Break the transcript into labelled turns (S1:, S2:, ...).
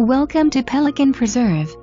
S1: Welcome to Pelican Preserve.